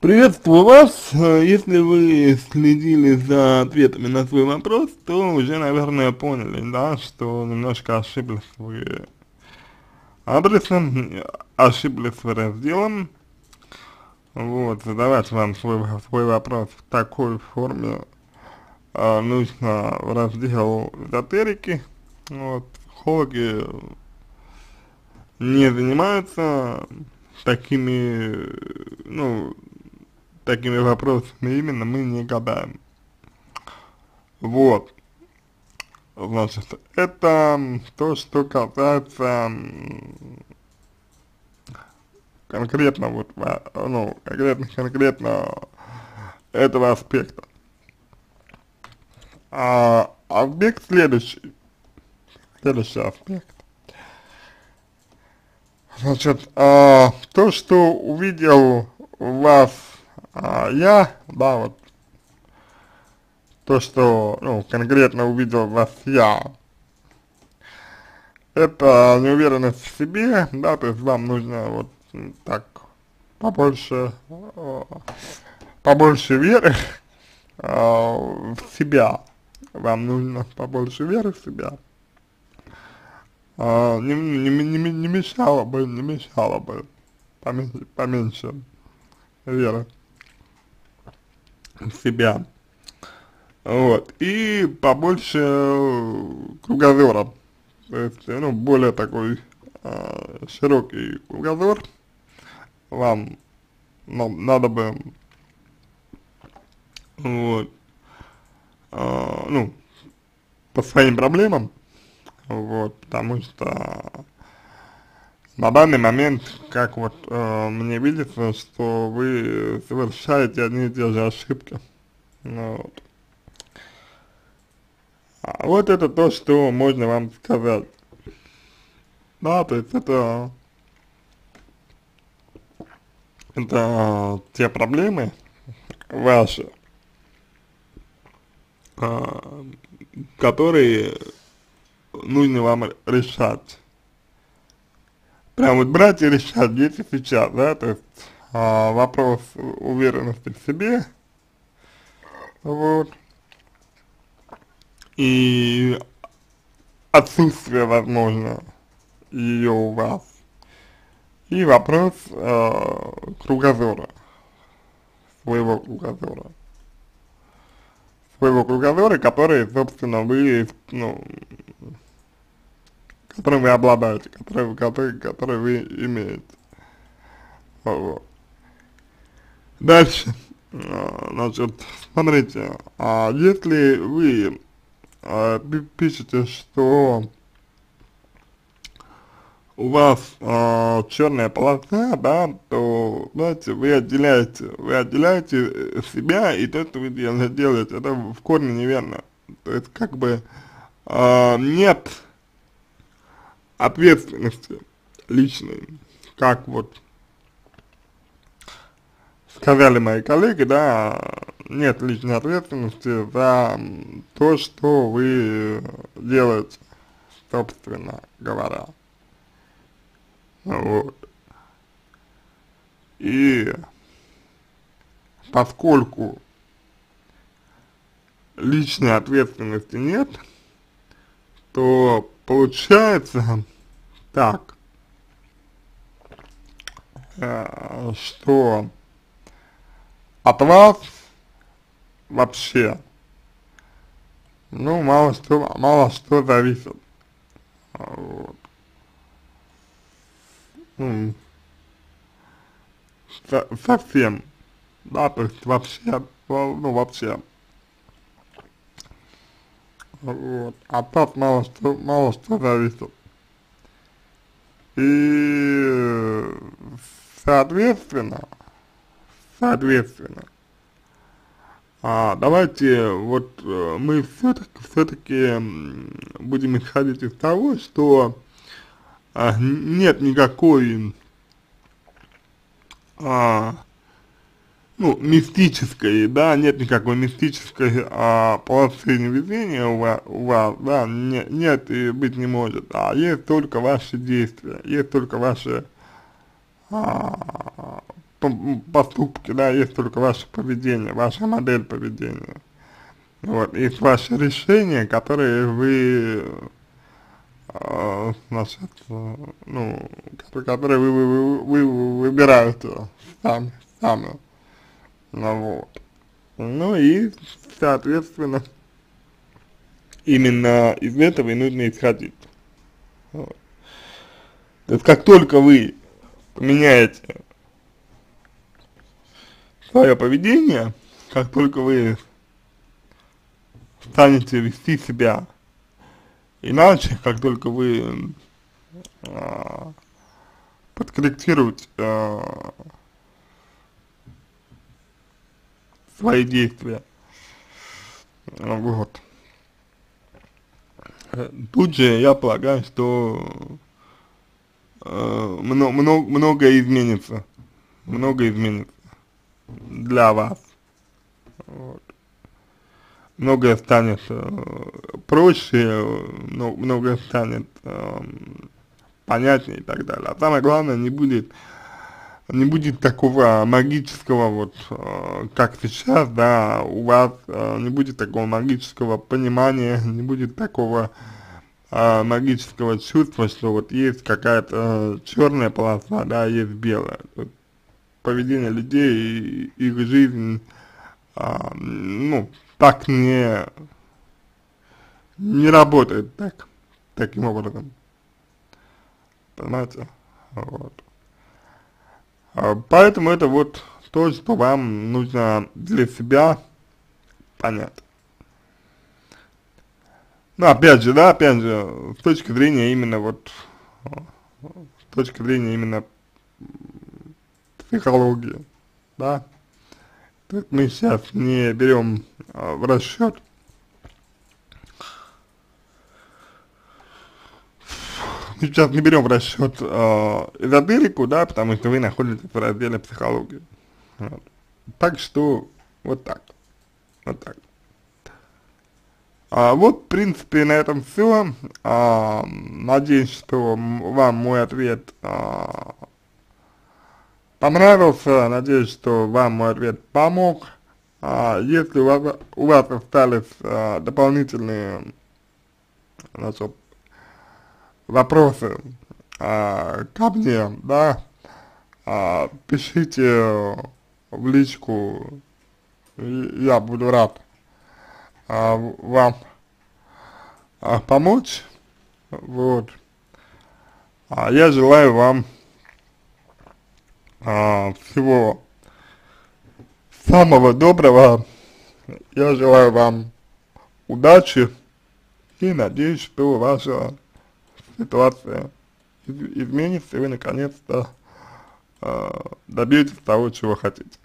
Приветствую вас. Если вы следили за ответами на свой вопрос, то уже, наверное, поняли, да, что немножко ошиблись вы адресом, ошиблись вы разделом. Вот, задавать вам свой, свой вопрос в такой форме а, нужно в раздел эзотерики. Вот, психологи не занимаются такими, ну, такими вопросами именно мы не гадаем. Вот. Значит, это то, что касается конкретно вот, ну, конкретно, конкретно этого аспекта. А аспект следующий, следующий аспект. Значит, а, то, что увидел вас а, я, да, вот, то, что, ну, конкретно увидел вас я, это неуверенность в себе, да, то есть вам нужно вот так побольше, побольше веры а, в себя, вам нужно побольше веры в себя, а, не, не, не, не мешало бы, не мешало бы поменьше, поменьше веры. в себя. Вот, и побольше кругозора, то есть, ну, более такой э, широкий кругозор. Вам надо бы, вот, э, ну, по своим проблемам, вот, потому что на данный момент, как вот э, мне видится, что вы совершаете одни и те же ошибки. Ну, вот. А вот это то, что можно вам сказать. Да, то есть это, это те проблемы ваши, э, которые нужно вам решать прям вот брать и решать здесь и сейчас, да, то есть а, вопрос уверенности в себе, вот, и отсутствие, возможно, ее у вас, и вопрос э, кругозора, своего кругозора, своего кругозора, который, собственно, вы, ну, которым вы обладаете, который, который, который вы имеете. Вот. Дальше, а, значит, смотрите, а если вы а, пишете, что у вас а, черная полоса, да, то, знаете, вы отделяете, вы отделяете себя и то, что вы делаете, это в корне неверно. То есть, как бы, а, нет ответственности личной, как вот сказали мои коллеги, да, нет личной ответственности за то, что вы делаете, собственно говоря. Вот. И поскольку личной ответственности нет, то получается так, э, что от вас вообще, ну, мало что, мало что зависит. Вот. Ну, со совсем, да, то есть вообще, ну, вообще. Вот. А так мало что, мало что зависит. И соответственно, соответственно, а, давайте вот э, мы все-таки все-таки будем исходить из того, что а, нет никакой а, ну, мистической, да, нет никакой мистической а, полосы невезения у вас, у вас да, не, нет и быть не может, а есть только ваши действия, есть только ваши а, поступки, да, есть только ваше поведение, ваша модель поведения. Вот, есть ваши решения, которые вы, э, значит, ну, которые вы, вы, вы, вы выбираете сами, сами. Ну, вот. Ну и, соответственно, именно из этого и нужно исходить. Вот. То есть, как только вы поменяете свое поведение, как только вы станете вести себя иначе, как только вы а, подкорректируете а, свои действия, вот. Тут же я полагаю, что э, много, много, многое изменится, многое изменится для вас. Вот. Многое станет э, проще, много, многое станет э, понятнее и так далее. А самое главное, не будет, не будет такого магического, вот, э, как сейчас, да, у вас э, не будет такого магического понимания, не будет такого э, магического чувства, что вот есть какая-то э, черная полоса, да, есть белая поведение людей и их жизнь, ну, так не, не работает так, таким образом. Понимаете? Вот. А, поэтому это вот то, что вам нужно для себя понять. Ну, опять же, да, опять же, с точки зрения именно вот, с точки зрения именно психологии, да. То есть мы сейчас не берем а, в расчет мы сейчас не берем в расчет э, эзотерику, да, потому что вы находитесь в разделе психологии. Вот. Так что вот так. Вот так. А, вот, в принципе, на этом все. А, надеюсь, что вам мой ответ а, понравился, надеюсь, что вам мой ответ помог. А, если у вас, у вас остались а, дополнительные значит, вопросы а, ко мне, да, а, пишите в личку, я буду рад а, вам а, помочь, вот. А я желаю вам а, всего самого доброго. Я желаю вам удачи и надеюсь, что ваша ситуация изменится и вы наконец-то э, добьетесь того, чего хотите.